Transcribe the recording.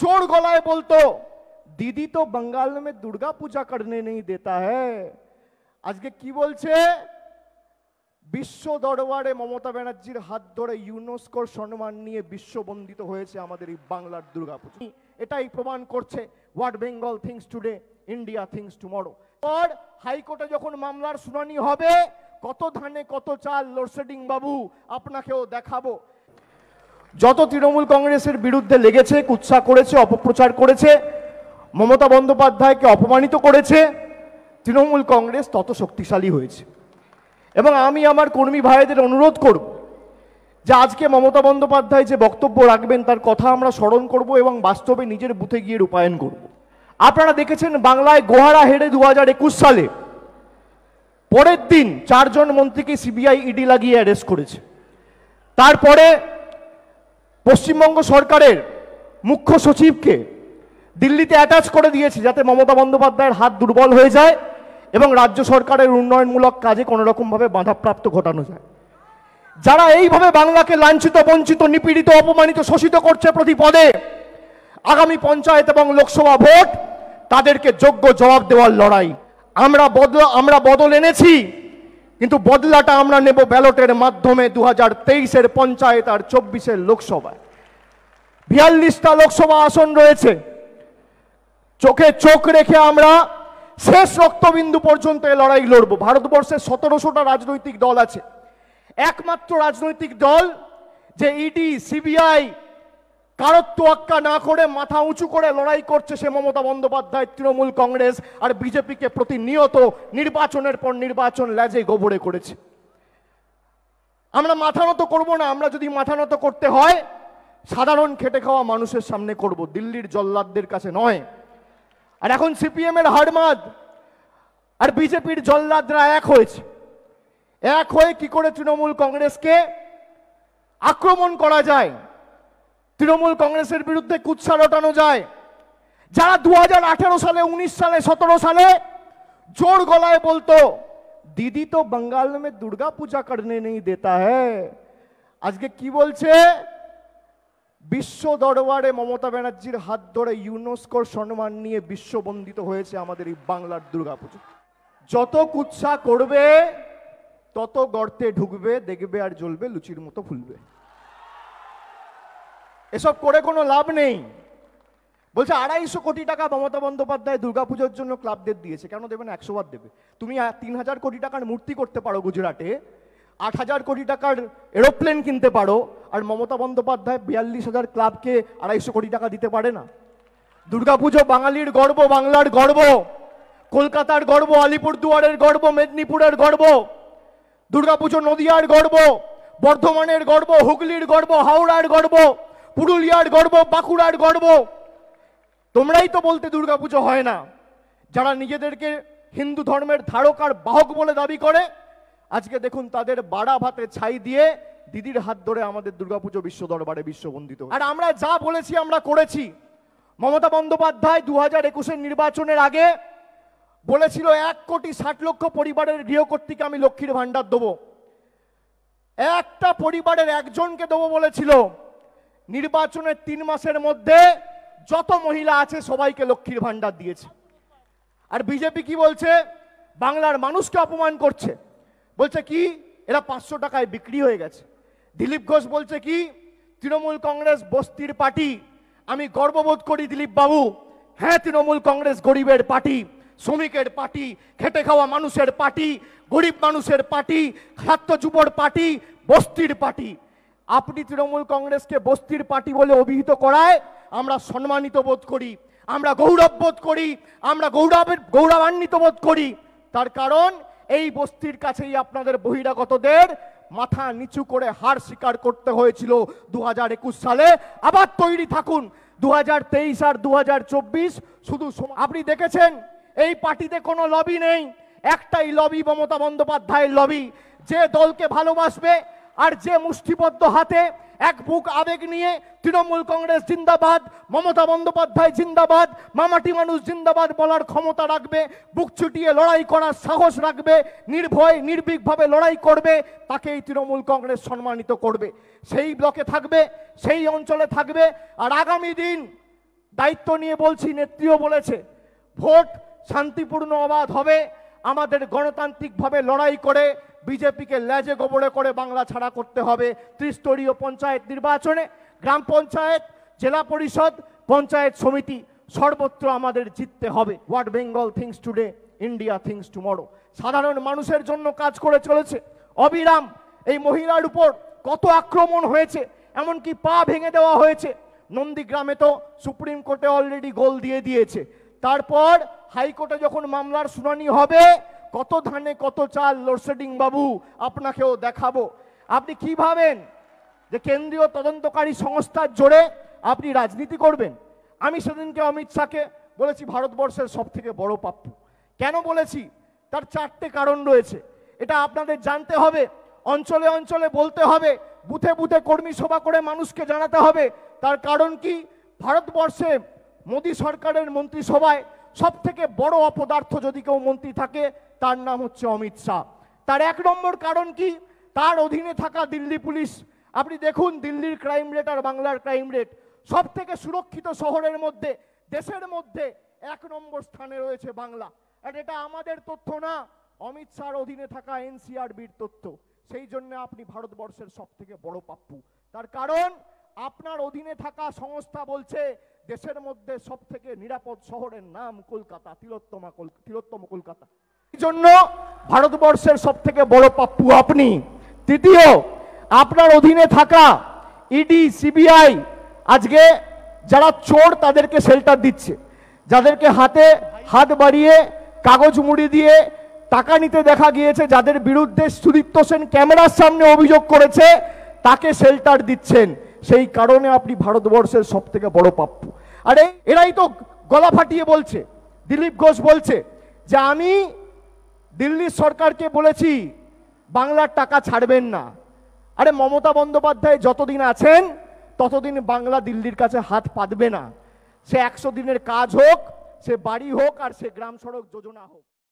जोर गलाए बोलतो दीदी तो बंगाल में दुर्गा पूजा करने नहीं देता है আজকে কি বলছে বিশ্ব দরবারে মমতা ব্যানার্জির হাত ধরে ইউনেস্কোর সম্মান নিয়ে বিশ্ববন্দিত হয়েছে আমাদের এই বাংলার দুর্গাপুজো এটাই প্রমাণ করছে what Bengal thinks today India thinks tomorrow পর হাইকোর্টে যখন মামলার শুনানি হবে কত ধানে কত চাল লোডশেডিং বাবু আপনাকেও দেখাবো যত তৃণমূল কংগ্রেসের বিরুদ্ধে লেগেছে, কুৎসা করেছে, অপপ্রচার করেছে, মমতা বন্দ্যোপাধ্যায়কে অপমানিত করেছে, তৃণমূল কংগ্রেস তত শক্তিশালী হয়েছে। এবং আমি আমার কর্মী ভাইদের অনুরোধ করব যে আজকে মমতা বন্দ্যোপাধ্যায় যে বক্তব্য রাখবেন, তার কথা আমরা স্মরণ করব এবং বাস্তবে নিজের বুথে গিয়ে রূপায়ণ করব। আপনারা দেখেছেন বাংলায় গোহারা হেরে দু হাজার একুশ সালে পরের দিন চারজন মন্ত্রীকে সিবিআই ইডি লাগিয়ে অ্যারেস্ট করেছে। তারপরে পশ্চিমবঙ্গ সরকারের মুখ্য সচিবকে দিল্লিতে অ্যাটাচ করে দিয়েছে যাতে মমতা বন্দ্যোপাধ্যায়ের হাত দুর্বল হয়ে যায় এবং রাজ্য সরকারের উন্নয়নমূলক কাজে কোনো রকমভাবে বাধাপ্রাপ্ত ঘটানো যায়। যারা এইভাবে বাংলাকে লাঞ্ছিত, বঞ্চিত, নিপীড়িত, অপমানিত, শোষিত করছে প্রতি পদে আগামী পঞ্চায়েত এবং লোকসভা ভোট, তাদেরকে যোগ্য জবাব দেওয়ার লড়াই। আমরা বদল আমরা বদল এনেছি। কিন্তু বদলাটা আমরা নেব ব্যালটের মাধ্যমে দু হাজার তেইশের পঞ্চায়েত আর চব্বিশের লোকসভায়। বিয়াল্লিশটা লোকসভা আসন রয়েছে। চোখে চোখ রেখে আমরা শেষ রক্তবিন্দু পর্যন্ত এই লড়াই লড়ব। ভারতবর্ষে সতেরোশোটা রাজনৈতিক দল আছে। একমাত্র রাজনৈতিক দল যে ইডি, সিবিআই কারোর তোয়াক্কা না করে মাথা উঁচু করে লড়াই করছে সে মমতা বন্দ্যোপাধ্যায়, তৃণমূল কংগ্রেস আর বিজেপিকে প্রতিনিয়ত নির্বাচনের পর নির্বাচন ল্যাজে গোবরে করেছে। আমরা মাথা নত করব না, আমরা যদি মাথা নত করতে হয়, সাধারণ খেটে খাওয়া মানুষের সামনে করব, দিল্লির জল্লাদদের কাছে নয়। আর এখন সিপিএম এর হাড়মাদ আর বিজেপির জল্লাদরা এক হয়েছে। এক হয়ে কি করে তৃণমূল কংগ্রেসকে আক্রমণ করা যায়? তৃণমূল কংগ্রেসের বিরুদ্ধে কুৎসা রটানো যায়। যারা দু সালে ১৯ সালে, সতেরো সালে জোর গলায় বলতো, দিদি তো বঙ্গাল মে দুর্গা পূজা করনে নেই দেতা হ্যাঁ। আজকে কি বলছে? বিশ্ব দরবারে মমতা ব্যানার্জির হাত ধরে ইউনেস্কোর সম্মান নিয়ে বিশ্ববন্দিত হয়েছে আমাদের এই বাংলার দুর্গাপুজো যত কুৎসা করবে, তত গর্তে ঢুকবে, দেখবে আর জ্বলবে, লুচির মতো ফুলবে। এসব করে কোনো লাভ নেই। বলছে, আড়াইশো কোটি টাকা মমতা বন্দ্যোপাধ্যায় দুর্গাপুজোর জন্য ক্লাবদের দিয়েছে। কেন দেবে না? একশো বার দেবে। তুমি তিন হাজার কোটি টাকার মূর্তি করতে পারো গুজরাটে, আট হাজার কোটি টাকার এরোপ্লেন কিনতে পারো, আর মমতা বন্দ্যোপাধ্যায় বিয়াল্লিশ হাজার ক্লাবকে আড়াইশো কোটি টাকা দিতে পারে না। দুর্গাপুজো বাঙালির গর্ব, বাংলার গর্ব, কলকাতার গর্ব, আলিপুরদুয়ারের গর্ব, মেদিনীপুরের গর্ব দুর্গাপুজো নদিয়ার গর্ব, বর্ধমানের গর্ব, হুগলির গর্ব, হাওড়ার গর্ব পুরুলিয়ার গর্ব, বাঁকুড়ার গর্ব। তোমরাই তো বলতে দুর্গাপুজো হয় না। যারা নিজেদেরকে হিন্দু ধর্মের ধারক আর বাহক বলে দাবি করে, আজকে দেখুন তাদের বাড়া ভাতে ছাই দিয়ে দিদির হাত ধরে আমাদের দুর্গাপুজো বিশ্ব দরবারে বিশ্ববন্দিত আর আমরা যা বলেছি, আমরা করেছি। মমতা বন্দ্যোপাধ্যায় দু হাজার একুশের নির্বাচনের আগে বলেছিল, এক কোটি ষাট লক্ষ পরিবারের গৃহকর্তীকে আমি লক্ষ্মীর ভাণ্ডার দেবো। একটা পরিবারের একজনকে দেবো বলেছিল। নির্বাচনের তিন মাসের মধ্যে যত মহিলা আছে সবাইকে লক্ষ্মীর ভাণ্ডার দিয়েছে। আর বিজেপি কি বলছে? বাংলার মানুষকে অপমান করছে। বলছে কি? এরা পাঁচশো টাকায় বিক্রি হয়ে গেছে। দিলীপ ঘোষ বলছে কি? তৃণমূল কংগ্রেস বস্তির পার্টি। আমি গর্ববোধ করি দিলীপ বাবু। হ্যাঁ তৃণমূল কংগ্রেস গরিবের পার্টি, শ্রমিকের পার্টি, খেটে খাওয়া মানুষের পার্টি, গরিব মানুষের পার্টি ছাত্র যুবর পার্টি, বস্তির পার্টি। আপনি তৃণমূল কংগ্রেসকে বস্তির পার্টি বলে অভিহিত করায় আমরা সম্মানিত বোধ করি, আমরা গৌরব বোধ করি, আমরা গৌরবের গৌরবান্বিত বোধ করি। তার কারণ এই বস্তির কাছেই আপনাদের বহিরাগতদের মাথা নিচু করে হার স্বীকার করতে হয়েছিল দু হাজার একুশ সালে। আবার তৈরি থাকুন দু হাজার তেইশ আর দু হাজার চব্বিশ শুধু আপনি দেখেছেন, এই পার্টিতে কোনো লবি নেই। একটাই লবি মমতা বন্দ্যোপাধ্যায়ের লবি যে দলকে ভালোবাসবে আর যে মুষ্টিবদ্ধ হাতে এক বুক আবেগ নিয়ে তৃণমূল কংগ্রেস জিন্দাবাদ, মমতা বন্দ্যোপাধ্যায় জিন্দাবাদ, মামাটি মানুষ জিন্দাবাদ বলার ক্ষমতা রাখবে, বুক ছুটিয়ে লড়াই করার সাহস রাখবে, নির্ভয়, নির্ভীকভাবে লড়াই করবে, তাকেই তৃণমূল কংগ্রেস সম্মানিত করবে। সেই ব্লকে থাকবে, সেই অঞ্চলে থাকবে, আর আগামী দিন দায়িত্ব নিয়ে বলছি, নেত্রীও বলেছে, ভোট শান্তিপূর্ণ অবাধ হবে, আমাদের গণতান্ত্রিকভাবে লড়াই করে বিজেপিকে লেজে গোবরে করে বাংলা ছাড়া করতে হবে। ত্রিস্তরীয় পঞ্চায়েত নির্বাচনে গ্রাম পঞ্চায়েত, জেলা পরিষদ, পঞ্চায়েত সমিতি সর্বত্র আমাদের জিততে হবে। What Bengal thinks today, India thinks tomorrow. সাধারণ মানুষের জন্য কাজ করে চলেছে। অবিরাম এই মহিলার উপর কত আক্রমণ হয়েছে, এমনকি পা ভেঙে দেওয়া হয়েছে। নন্দীগ্রামে তো সুপ্রিম কোর্টে অলরেডি গোল দিয়ে দিয়েছে। তারপর হাইকোর্টে যখন মামলার শুনানি হবে কত ধানে কত চাল লোডশেডিং বাবু আপনাকেও দেখাবো। আপনি কি ভাবেন যে কেন্দ্রীয় তদন্তকারী সংস্থার জোরে আপনি রাজনীতি করবেন? আমি সেদিনকে অমিত শাহকে বলেছি, ভারতবর্ষের সব থেকে বড় পাপ্পু। কেন বলেছি? তার চারটে কারণ রয়েছে। এটা আপনাদের জানতে হবে, অঞ্চলে অঞ্চলে বলতে হবে, বুথে বুথে কর্মী সভা করে মানুষকে জানাতে হবে। তার কারণ কি? ভারতবর্ষে মোদী সরকারের মন্ত্রিসভায় সব থেকে বড় অপদার্থ যদি কেউ মন্ত্রী থাকে, তার নাম হচ্ছে অমিত শাহ। তার এক নম্বর কারণ কি? তার অধীনে থাকা দিল্লি পুলিশ। আপনি দেখুন, দিল্লির ক্রাইম রেট আর বাংলার ক্রাইম রেট সব থেকে সুরক্ষিত শহরের মধ্যে, দেশের মধ্যে এক নম্বর স্থানে রয়েছে বাংলা। আর এটা আমাদের তথ্য না, অমিত শাহর অধীনে থাকা এনসিআরবির তথ্য। সেই জন্য আপনি ভারতবর্ষের সব থেকে বড় পাপ্পু। তার কারণ আপনার অধীনে থাকা সংস্থা বলছে, দেশের মধ্যে সব থেকে নিরাপদ শহরের নাম কলকাতা, তিলোত্তমা তিলোত্তম কলকাতা। এই জন্য ভারতবর্ষের সব থেকে বড় পাপ্পু আপনি। তৃতীয়, আপনার অধীনে থাকা ইডি সিবিআই আজকে যারা চোর তাদেরকে শেল্টার দিচ্ছে। যাদেরকে হাতে হাত বাড়িয়ে কাগজ মুড়ি দিয়ে টাকা নিতে দেখা গিয়েছে, যাদের বিরুদ্ধে সুদীপ্ত সেন ক্যামেরার সামনে অভিযোগ করেছে, তাকে শেল্টার দিচ্ছেন। সেই কারণে আপনি ভারতবর্ষের সব থেকে বড় পাপ্পু আরে, এরাই তো গলা ফাটিয়ে বলছে, দিলীপ ঘোষ বলছে যে আমি দিল্লির সরকারকে বলেছি, বাংলার টাকা ছাড়বেন না। আরে, মমতা বন্দ্যোপাধ্যায় যতদিন আছেন, ততদিন বাংলা দিল্লির কাছে হাত পাতবে না। সে একশো দিনের কাজ হোক, সে বাড়ি হোক আর সে গ্রাম সড়ক যোজনা হোক।